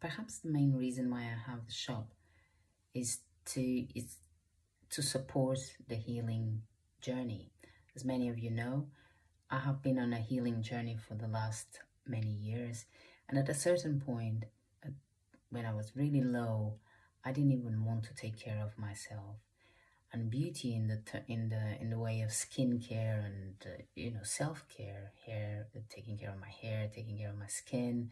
perhaps the main reason why I have the shop is to is to support the healing journey. As many of you know, I have been on a healing journey for the last many years, and at a certain point, uh, when I was really low, I didn't even want to take care of myself. And beauty in the in the in the way of skincare and uh, you know self care, hair, taking care of my hair, taking care of my skin,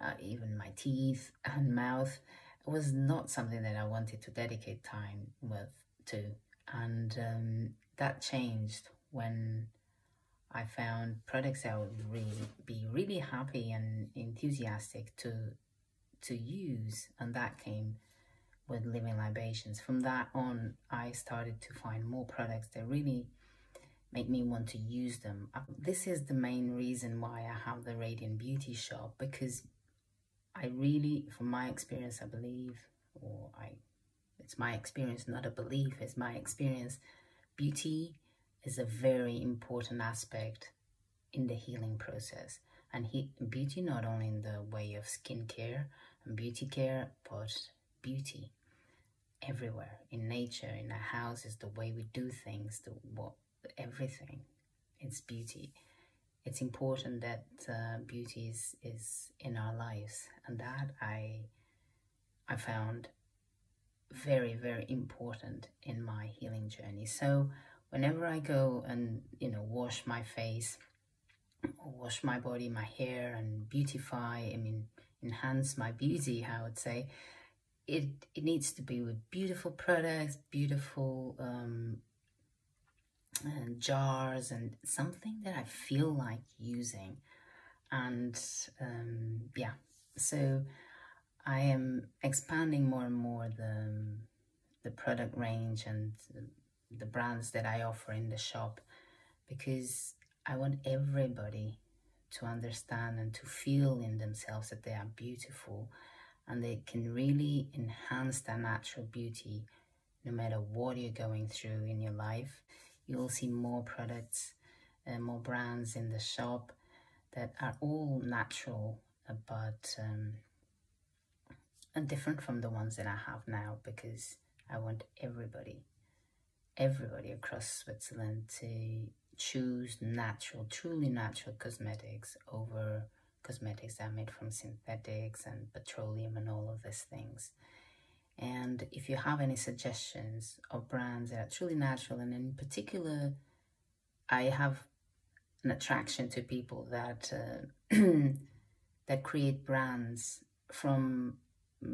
uh, even my teeth and mouth was not something that I wanted to dedicate time with to. And um, that changed when I found products I would really be really happy and enthusiastic to to use, and that came with living libations. From that on, I started to find more products that really make me want to use them. Uh, this is the main reason why I have the Radiant Beauty Shop because I really, from my experience, I believe, or I, it's my experience, not a belief, it's my experience. Beauty is a very important aspect in the healing process. And he, beauty not only in the way of skincare and beauty care, but beauty everywhere in nature, in our houses, the way we do things, the what everything. It's beauty it's important that uh, beauty is, is in our lives. And that I I found very very important in my healing journey. So whenever I go and you know wash my face wash my body my hair and beautify I mean enhance my beauty I would say it it needs to be with beautiful products beautiful um, and jars and something that I feel like using. And um, yeah, so I am expanding more and more the, the product range and the brands that I offer in the shop because I want everybody to understand and to feel in themselves that they are beautiful and they can really enhance their natural beauty no matter what you're going through in your life you will see more products and more brands in the shop that are all natural but um, and different from the ones that I have now because I want everybody everybody across Switzerland to choose natural truly natural cosmetics over cosmetics that are made from synthetics and petroleum and all of these things and if you have any suggestions of brands that are truly natural, and in particular, I have an attraction to people that uh, that create brands from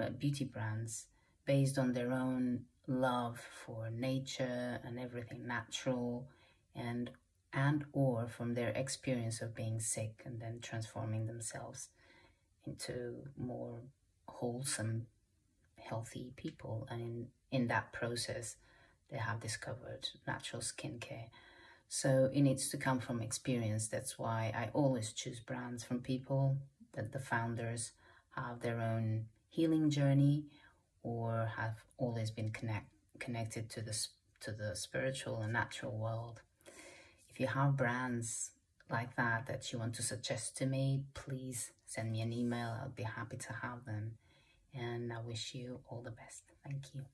uh, beauty brands based on their own love for nature and everything natural and and or from their experience of being sick and then transforming themselves into more wholesome healthy people and in, in that process they have discovered natural skincare. So it needs to come from experience. That's why i always choose brands from people that the founders have their own healing journey or have always been connect, connected to the to the spiritual and natural world. If you have brands like that that you want to suggest to me please send me an email. I'll be happy to have them and I wish you all the best. Thank you.